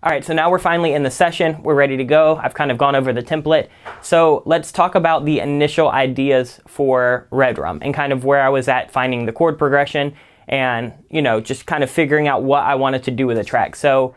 All right, so now we're finally in the session. We're ready to go. I've kind of gone over the template. So let's talk about the initial ideas for Redrum and kind of where I was at finding the chord progression and, you know, just kind of figuring out what I wanted to do with the track. So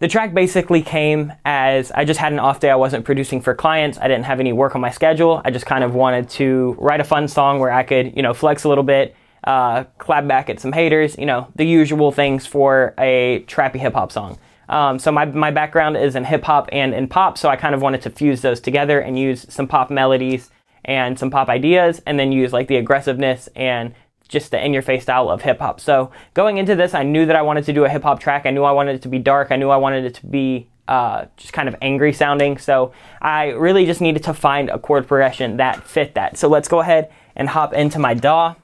the track basically came as I just had an off day. I wasn't producing for clients. I didn't have any work on my schedule. I just kind of wanted to write a fun song where I could, you know, flex a little bit, uh, clap back at some haters, you know, the usual things for a trappy hip hop song. Um, so my, my background is in hip hop and in pop, so I kind of wanted to fuse those together and use some pop melodies and some pop ideas, and then use like the aggressiveness and just the in your face style of hip hop. So going into this, I knew that I wanted to do a hip hop track. I knew I wanted it to be dark. I knew I wanted it to be uh, just kind of angry sounding. So I really just needed to find a chord progression that fit that. So let's go ahead and hop into my DAW.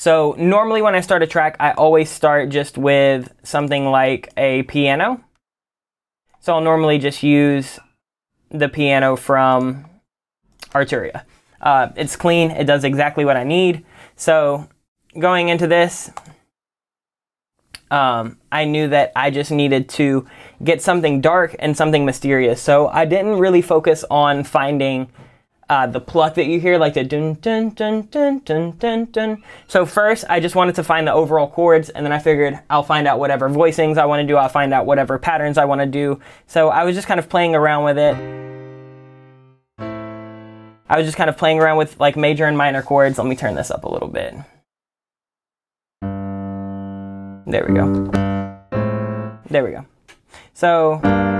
So normally when I start a track, I always start just with something like a piano. So I'll normally just use the piano from Arturia. Uh, it's clean, it does exactly what I need. So going into this, um, I knew that I just needed to get something dark and something mysterious. So I didn't really focus on finding uh, the pluck that you hear, like the dun dun dun dun dun dun dun. So first, I just wanted to find the overall chords, and then I figured I'll find out whatever voicings I want to do. I'll find out whatever patterns I want to do. So I was just kind of playing around with it. I was just kind of playing around with like major and minor chords. Let me turn this up a little bit. There we go. There we go. So.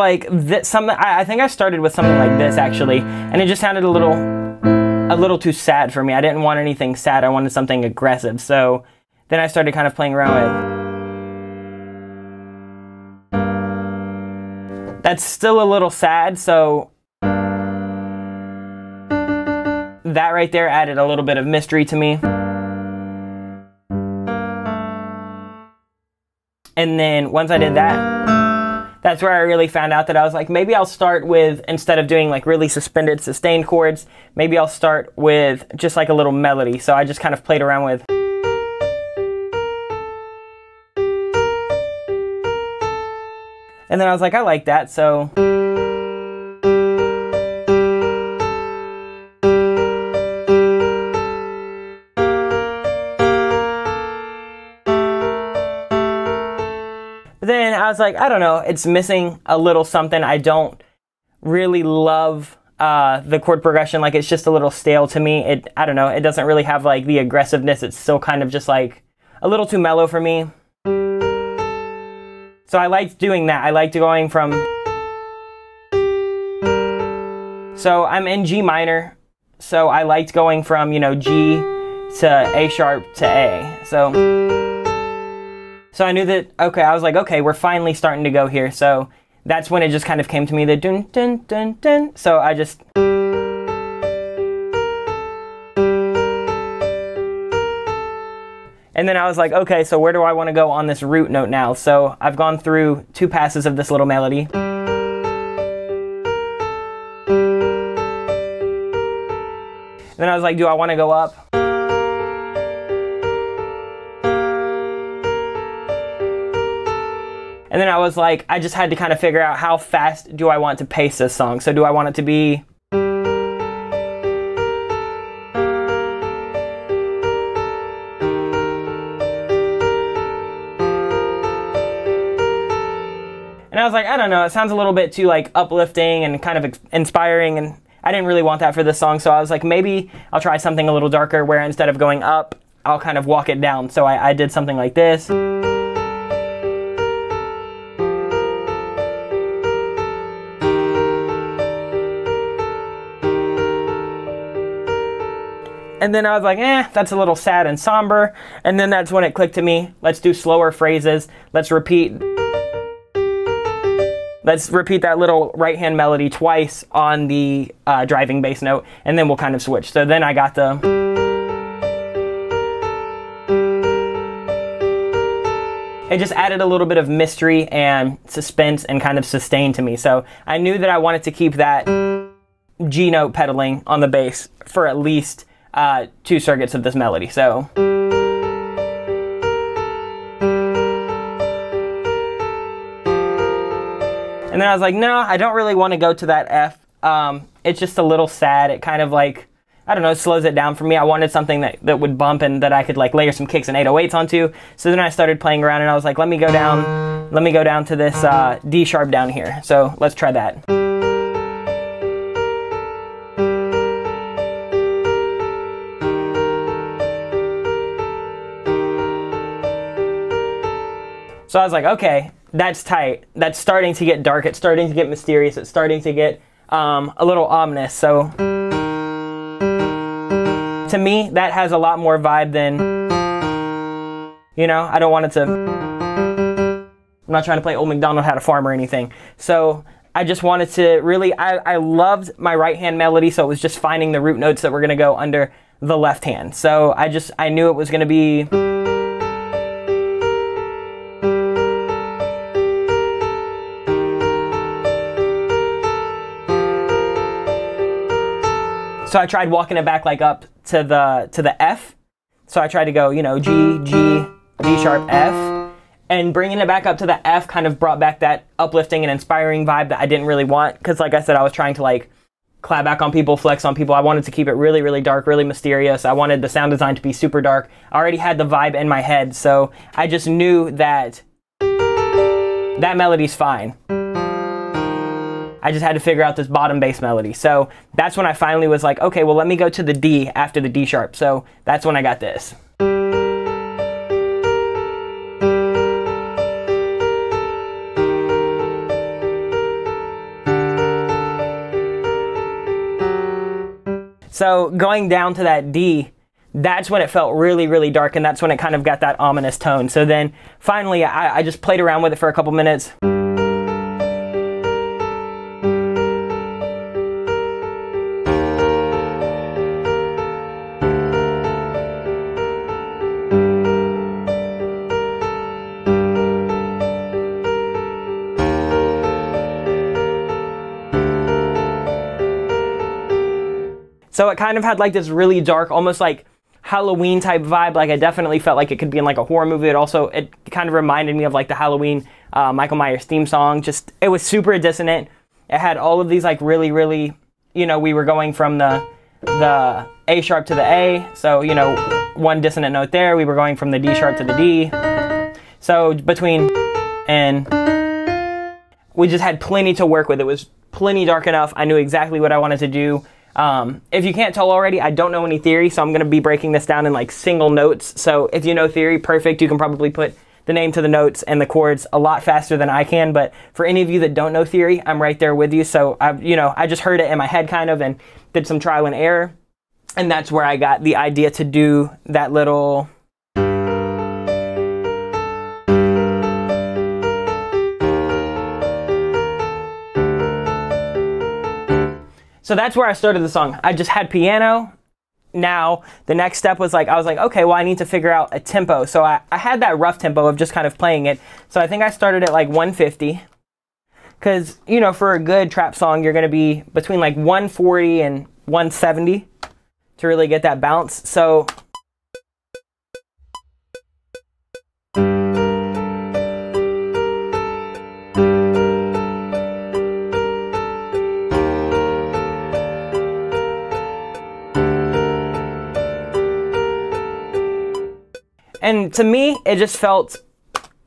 Like this, something I, I think I started with something like this actually, and it just sounded a little a little too sad for me. I didn't want anything sad. I wanted something aggressive. So then I started kind of playing around with. That's still a little sad. So that right there added a little bit of mystery to me. And then once I did that, that's where I really found out that I was like, maybe I'll start with, instead of doing like really suspended sustained chords, maybe I'll start with just like a little melody. So I just kind of played around with. And then I was like, I like that, so. Then I was like, I don't know, it's missing a little something. I don't really love uh, the chord progression. Like it's just a little stale to me. It, I don't know, it doesn't really have like the aggressiveness. It's still kind of just like a little too mellow for me. So I liked doing that. I liked going from. So I'm in G minor. So I liked going from, you know, G to A sharp to A. So. So I knew that, okay, I was like, okay, we're finally starting to go here. So that's when it just kind of came to me, the dun dun dun dun. So I just. And then I was like, okay, so where do I want to go on this root note now? So I've gone through two passes of this little melody. Then I was like, do I want to go up? And then I was like, I just had to kind of figure out how fast do I want to pace this song. So do I want it to be And I was like, I don't know, it sounds a little bit too like uplifting and kind of inspiring and I didn't really want that for this song, so I was like, maybe I'll try something a little darker where instead of going up, I'll kind of walk it down. So I, I did something like this. And then I was like, eh, that's a little sad and somber. And then that's when it clicked to me. Let's do slower phrases. Let's repeat. Let's repeat that little right hand melody twice on the uh, driving bass note, and then we'll kind of switch. So then I got the. it just added a little bit of mystery and suspense and kind of sustain to me. So I knew that I wanted to keep that G note pedaling on the bass for at least uh, two circuits of this melody. So. And then I was like, no, I don't really want to go to that F. Um, it's just a little sad. It kind of like, I don't know, slows it down for me. I wanted something that, that would bump and that I could like layer some kicks and 808s onto. So then I started playing around and I was like, let me go down, let me go down to this uh, D sharp down here. So let's try that. So I was like, okay, that's tight. That's starting to get dark. It's starting to get mysterious. It's starting to get um, a little ominous. So to me, that has a lot more vibe than, you know, I don't want it to. I'm not trying to play Old MacDonald Had a Farm or anything. So I just wanted to really, I, I loved my right hand melody. So it was just finding the root notes that were going to go under the left hand. So I just, I knew it was going to be. So I tried walking it back like up to the to the F. So I tried to go, you know, G, G, D sharp, F. And bringing it back up to the F kind of brought back that uplifting and inspiring vibe that I didn't really want. Because like I said, I was trying to like clap back on people, flex on people. I wanted to keep it really, really dark, really mysterious. I wanted the sound design to be super dark. I already had the vibe in my head. So I just knew that that melody's fine. I just had to figure out this bottom bass melody. So that's when I finally was like, okay, well, let me go to the D after the D sharp. So that's when I got this. So going down to that D, that's when it felt really, really dark, and that's when it kind of got that ominous tone. So then finally, I, I just played around with it for a couple minutes. So it kind of had like this really dark, almost like Halloween type vibe. Like I definitely felt like it could be in like a horror movie. It also it kind of reminded me of like the Halloween uh, Michael Myers theme song. Just it was super dissonant. It had all of these like really really you know we were going from the the A sharp to the A. So you know one dissonant note there. We were going from the D sharp to the D. So between and we just had plenty to work with. It was plenty dark enough. I knew exactly what I wanted to do. Um, if you can't tell already, I don't know any theory, so I'm going to be breaking this down in like single notes. So if you know theory, perfect. You can probably put the name to the notes and the chords a lot faster than I can. But for any of you that don't know theory, I'm right there with you. So I, you know, I just heard it in my head kind of and did some trial and error, and that's where I got the idea to do that little So that's where I started the song. I just had piano. Now, the next step was like, I was like, okay, well, I need to figure out a tempo. So I, I had that rough tempo of just kind of playing it. So I think I started at like 150. Because, you know, for a good trap song, you're going to be between like 140 and 170 to really get that bounce. So and to me, it just felt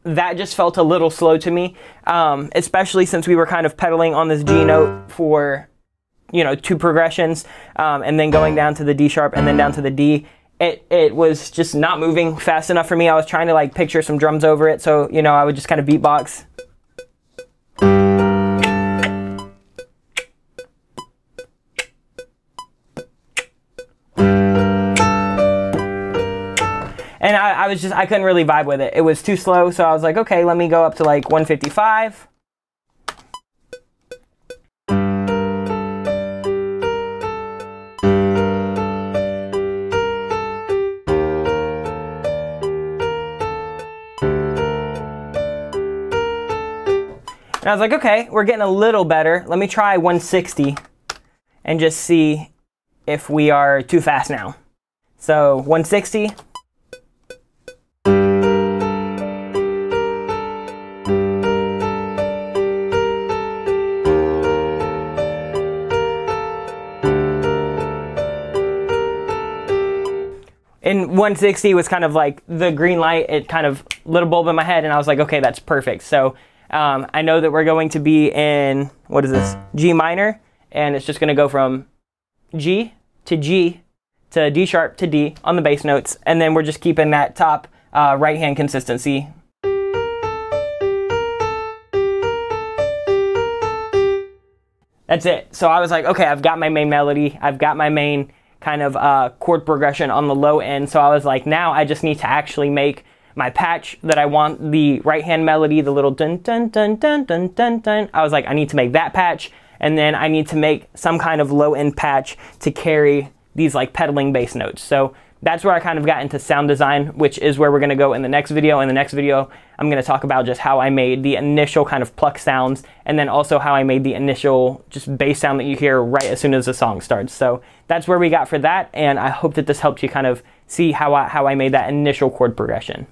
that just felt a little slow to me, um, especially since we were kind of pedaling on this G note for you know two progressions, um, and then going down to the D sharp and then down to the D. It it was just not moving fast enough for me. I was trying to like picture some drums over it, so you know I would just kind of beatbox. And I, I was just I couldn't really vibe with it. It was too slow, so I was like, okay, let me go up to like 155. And I was like, okay, we're getting a little better. Let me try 160 and just see if we are too fast now. So 160. And 160 was kind of like the green light. It kind of lit a bulb in my head, and I was like, okay, that's perfect. So um, I know that we're going to be in what is this G minor, and it's just going to go from G to G to D sharp to D on the bass notes, and then we're just keeping that top uh, right hand consistency. That's it. So I was like, okay, I've got my main melody, I've got my main kind of uh, chord progression on the low end. So I was like, now I just need to actually make my patch that I want the right hand melody, the little dun dun dun dun dun dun dun. I was like, I need to make that patch, and then I need to make some kind of low end patch to carry these like pedaling bass notes. So that's where I kind of got into sound design, which is where we're gonna go in the next video. In the next video, I'm gonna talk about just how I made the initial kind of pluck sounds, and then also how I made the initial just bass sound that you hear right as soon as the song starts. So that's where we got for that, and I hope that this helped you kind of see how I, how I made that initial chord progression.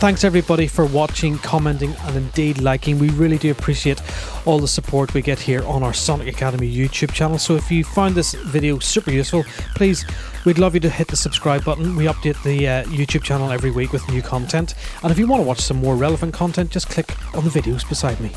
Thanks everybody for watching, commenting, and indeed liking. We really do appreciate all the support we get here on our Sonic Academy YouTube channel. So if you found this video super useful, please, we'd love you to hit the subscribe button. We update the uh, YouTube channel every week with new content. And if you want to watch some more relevant content, just click on the videos beside me.